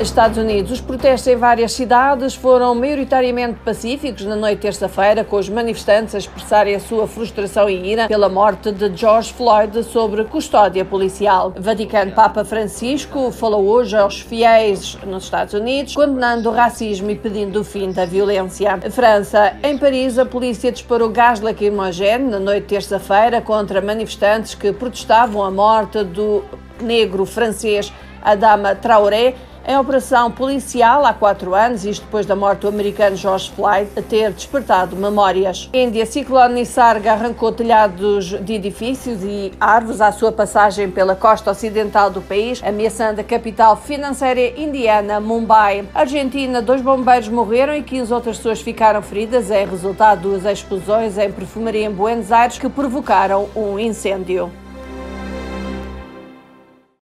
Estados Unidos. Os protestos em várias cidades foram maioritariamente pacíficos na noite de terça-feira, com os manifestantes a expressarem a sua frustração e ira pela morte de George Floyd sobre custódia policial. Vaticano Papa Francisco falou hoje aos fiéis nos Estados Unidos, condenando o racismo e pedindo o fim da violência. França, em Paris, a polícia disparou gás lacrimogéneo na noite de terça-feira contra manifestantes que protestavam a morte do negro francês Adama Traoré em operação policial há quatro anos, isto depois da morte do americano George Floyd, a ter despertado memórias. Índia, ciclone Nisarga arrancou telhados de edifícios e árvores à sua passagem pela costa ocidental do país, ameaçando a capital financeira indiana, Mumbai. Argentina, dois bombeiros morreram e 15 outras pessoas ficaram feridas em resultado de duas explosões em perfumaria em Buenos Aires que provocaram um incêndio.